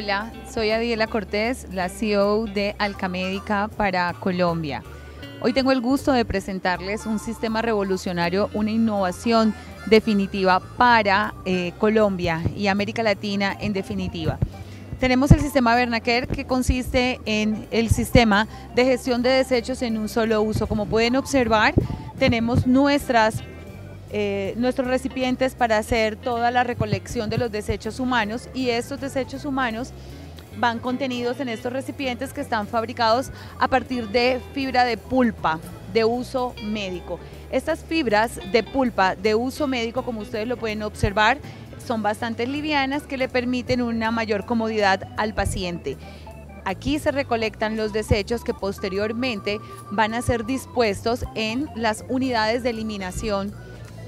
Hola, soy Adiela Cortés, la CEO de Alcamédica para Colombia. Hoy tengo el gusto de presentarles un sistema revolucionario, una innovación definitiva para eh, Colombia y América Latina en definitiva. Tenemos el sistema Bernaker que consiste en el sistema de gestión de desechos en un solo uso. Como pueden observar, tenemos nuestras, eh, nuestros recipientes para hacer toda la recolección de los desechos humanos y estos desechos humanos van contenidos en estos recipientes que están fabricados a partir de fibra de pulpa de uso médico. Estas fibras de pulpa de uso médico, como ustedes lo pueden observar, son bastante livianas que le permiten una mayor comodidad al paciente. Aquí se recolectan los desechos que posteriormente van a ser dispuestos en las unidades de eliminación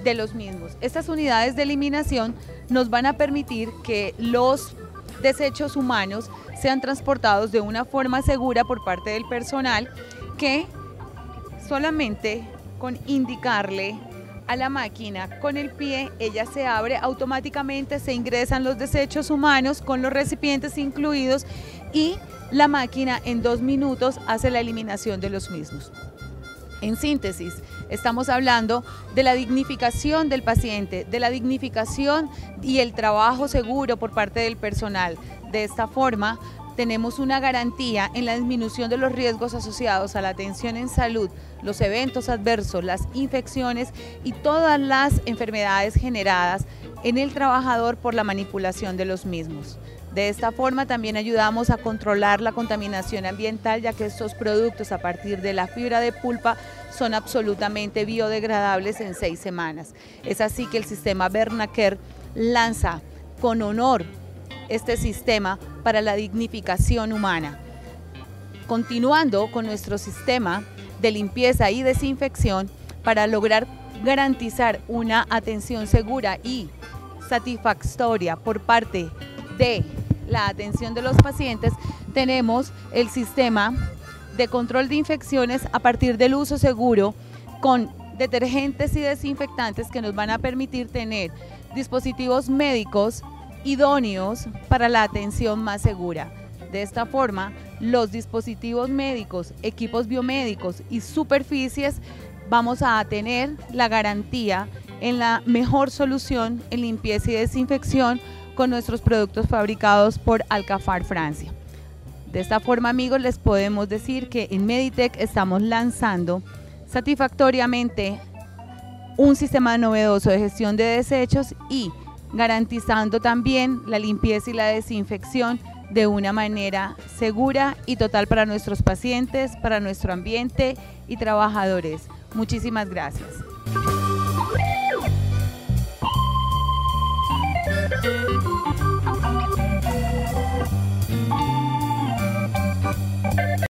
de los mismos. Estas unidades de eliminación nos van a permitir que los desechos humanos sean transportados de una forma segura por parte del personal que solamente con indicarle a la máquina con el pie, ella se abre automáticamente, se ingresan los desechos humanos con los recipientes incluidos y la máquina en dos minutos hace la eliminación de los mismos. En síntesis, estamos hablando de la dignificación del paciente, de la dignificación y el trabajo seguro por parte del personal. De esta forma, tenemos una garantía en la disminución de los riesgos asociados a la atención en salud, los eventos adversos, las infecciones y todas las enfermedades generadas en el trabajador por la manipulación de los mismos. De esta forma también ayudamos a controlar la contaminación ambiental ya que estos productos a partir de la fibra de pulpa son absolutamente biodegradables en seis semanas. Es así que el sistema Bernaker lanza con honor este sistema para la dignificación humana. Continuando con nuestro sistema de limpieza y desinfección para lograr garantizar una atención segura y satisfactoria por parte de la atención de los pacientes, tenemos el sistema de control de infecciones a partir del uso seguro con detergentes y desinfectantes que nos van a permitir tener dispositivos médicos idóneos para la atención más segura. De esta forma, los dispositivos médicos, equipos biomédicos y superficies vamos a tener la garantía en la mejor solución en limpieza y desinfección con nuestros productos fabricados por Alcafar Francia. De esta forma, amigos, les podemos decir que en Meditech estamos lanzando satisfactoriamente un sistema novedoso de gestión de desechos y garantizando también la limpieza y la desinfección de una manera segura y total para nuestros pacientes, para nuestro ambiente y trabajadores. Muchísimas gracias. Thank you.